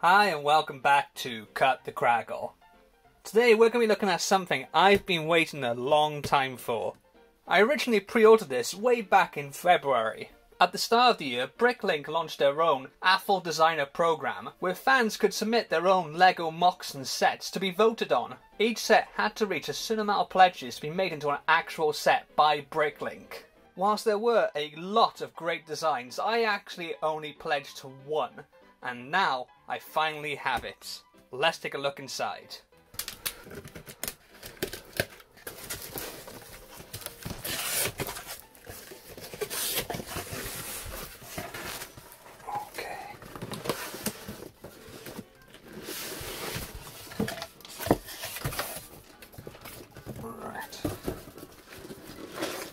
Hi and welcome back to Cut the Kragle. Today we're going to be looking at something I've been waiting a long time for. I originally pre-ordered this way back in February. At the start of the year, Bricklink launched their own AFOL Designer program where fans could submit their own LEGO MOCs and sets to be voted on. Each set had to reach a certain amount of pledges to be made into an actual set by Bricklink. Whilst there were a lot of great designs, I actually only pledged to one, and now I finally have it. Let's take a look inside.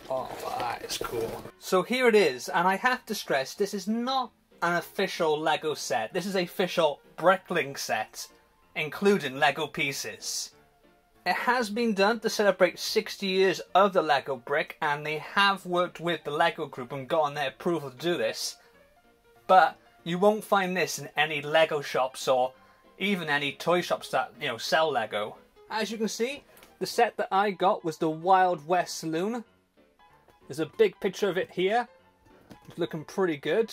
Oh, that is cool. So here it is, and I have to stress this is not an official Lego set. This is a official Bricklink set, including Lego pieces. It has been done to celebrate 60 years of the Lego brick, and they have worked with the Lego group and gotten their approval to do this. But you won't find this in any Lego shops or even any toy shops that you know sell Lego. As you can see, the set that I got was the Wild West Saloon. There's a big picture of it here. It's looking pretty good.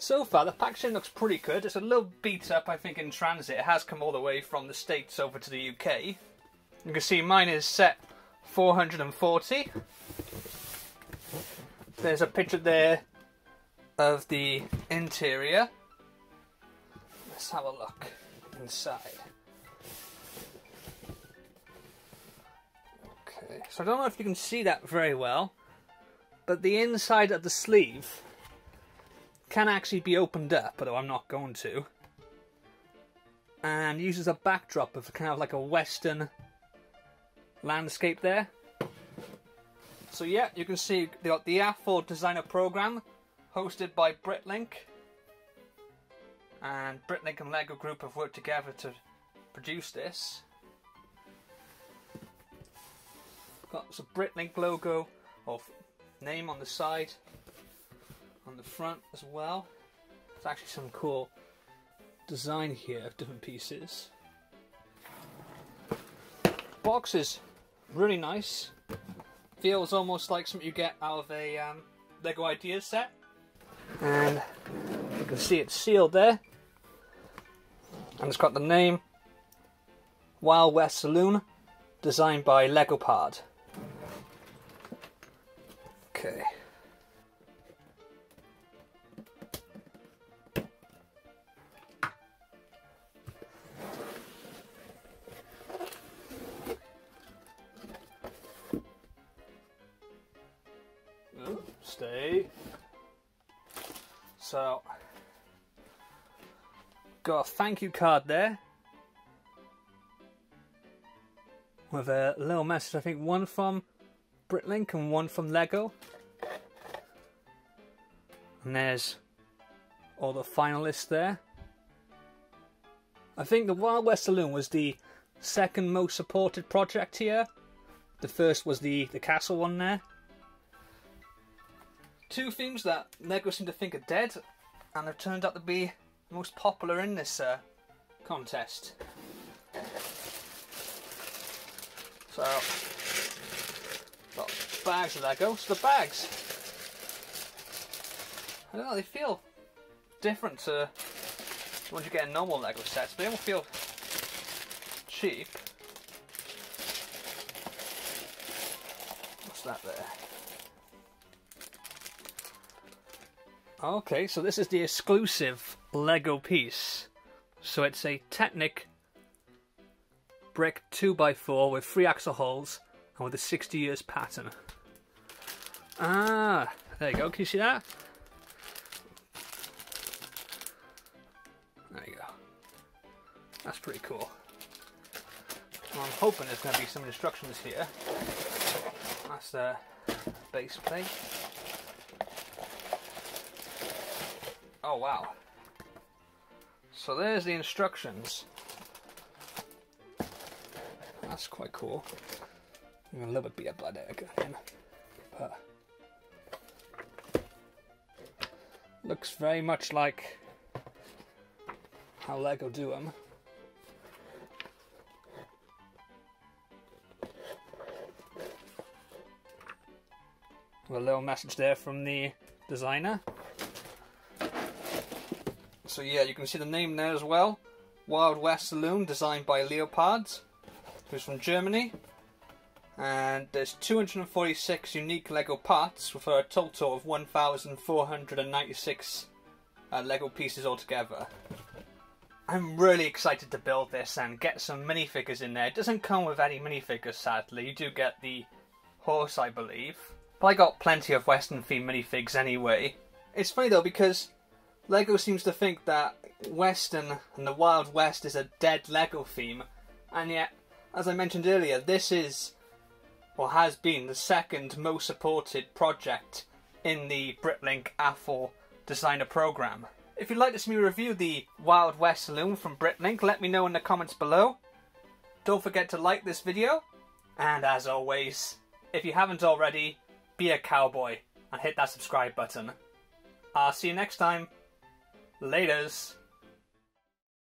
So far, the packaging looks pretty good. It's a little beat up, I think, in transit. It has come all the way from the States over to the UK. You can see mine is set 440. There's a picture there of the interior. Let's have a look inside. Okay, so I don't know if you can see that very well, but the inside of the sleeve can actually be opened up, although I'm not going to. And uses a backdrop of kind of like a western landscape there. So yeah, you can see got the AFOL Designer Program, hosted by Bricklink. And Bricklink and Lego Group have worked together to produce this. Got some Bricklink logo or name on the side the front as well. There's actually some cool design here of different pieces. Box is really nice. Feels almost like something you get out of a um, Lego Ideas set. And you can see it's sealed there. And it's got the name Wild West Saloon, designed by Legopard. Okay. Stay. So, got a thank you card there with a little message. I think one from Bricklink and one from Lego. And there's all the finalists there. I think the Wild West Saloon was the second most supported project here. The first was the, the castle one there. Two themes that Lego seem to think are dead and have turned out to be the most popular in this uh, contest. So, got bags of Lego. So the bags, I don't know, they feel different to the ones you get in normal Lego sets, they don't feel cheap. What's that there? Okay, so this is the exclusive Lego piece. So it's a Technic brick 2x4 with three axle holes and with a 60 years pattern. Ah, there you go. Can you see that? There you go. That's pretty cool. I'm hoping there's going to be some instructions here. That's the base plate. Oh wow. So there's the instructions. That's quite cool. I'm a bit beat up by that again. But looks very much like how Lego do them. A little message there from the designer. So yeah, you can see the name there as well. Wild West Saloon, designed by Legopard, who's from Germany. And there's 246 unique Lego parts for a total of 1,496 uh, Lego pieces altogether. I'm really excited to build this and get some minifigures in there. It doesn't come with any minifigures, sadly. You do get the horse, I believe. But I got plenty of Western themed minifigs anyway. It's funny though because Lego seems to think that Western and the Wild West is a dead Lego theme, and yet, as I mentioned earlier, this is or has been the second most supported project in the Bricklink AFOL designer program. If you'd like to see me review the Wild West Saloon from Bricklink, let me know in the comments below. Don't forget to like this video, and as always, if you haven't already, be a cowboy and hit that subscribe button. I'll see you next time. Laters.